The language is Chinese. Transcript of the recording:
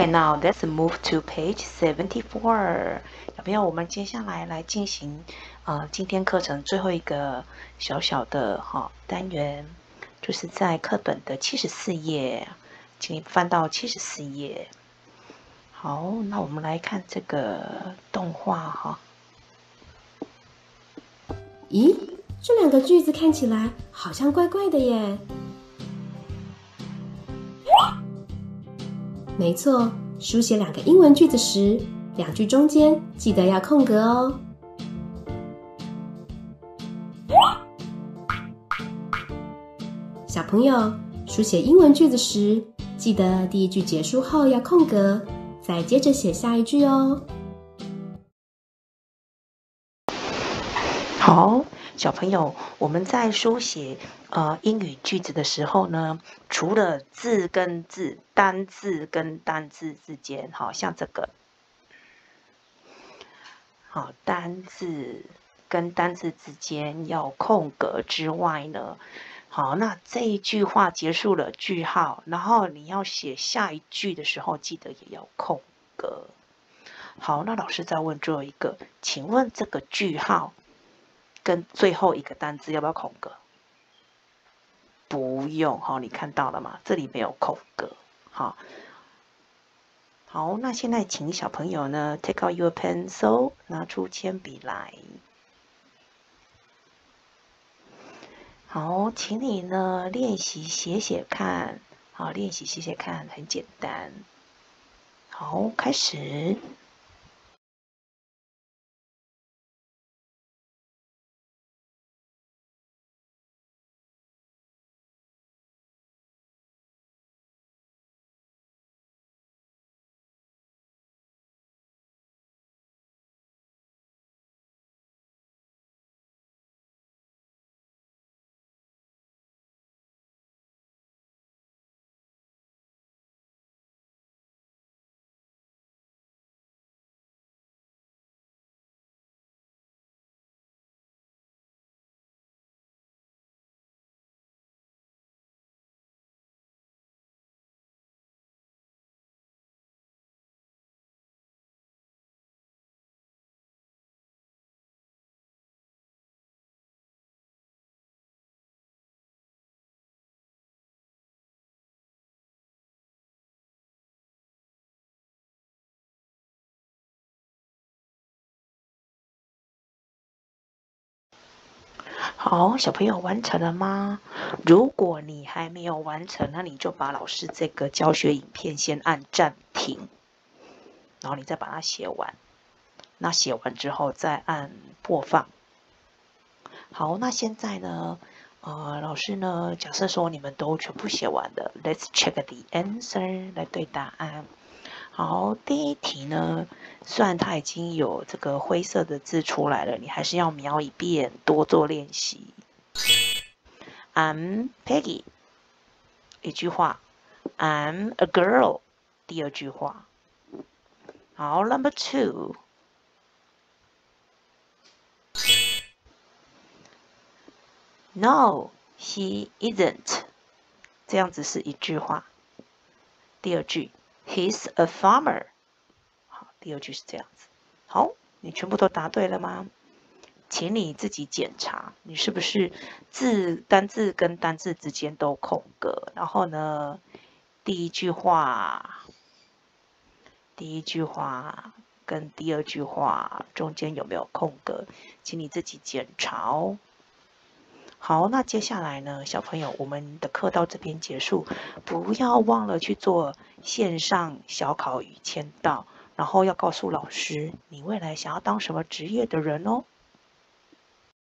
OK，now let's move to page seventy-four. 小朋友，我们接下来来进行呃今天课程最后一个小小的哈单元，就是在课本的七十四页，请翻到七十四页。好，那我们来看这个动画哈。咦，这两个句子看起来好像怪怪的耶。没错，书写两个英文句子时，两句中间记得要空格哦。小朋友，书写英文句子时，记得第一句结束后要空格，再接着写下一句哦。好。小朋友，我们在书写呃英语句子的时候呢，除了字跟字、单字跟单字之间，好像这个，好单字跟单字之间要空格之外呢，好，那这一句话结束了句号，然后你要写下一句的时候，记得也要空格。好，那老师再问最后一个，请问这个句号？跟最后一个单字要不要空格？不用哈，你看到了吗？这里没有空格。好，好，那现在请小朋友呢，take out your pencil，拿出铅笔来。好，请你呢练习写写看。好，练习写写看，很简单。好，开始。好，小朋友完成了吗？如果你还没有完成，那你就把老师这个教学影片先按暂停，然后你再把它写完。那写完之后再按播放。好，那现在呢？呃，老师呢？假设说你们都全部写完了，Let's check the answer 来对答案。好，第一题呢，虽然它已经有这个灰色的字出来了，你还是要描一遍，多做练习。I'm Peggy，一句话。I'm a girl，第二句话。好，Number two。No, he isn't。这样子是一句话。第二句。He's a farmer。第二句是这样子。好，你全部都答对了吗？请你自己检查，你是不是字单字跟单字之间都空格？然后呢，第一句话，第一句话跟第二句话中间有没有空格？请你自己检查哦。好，那接下来呢，小朋友，我们的课到这边结束，不要忘了去做线上小考与签到，然后要告诉老师你未来想要当什么职业的人哦。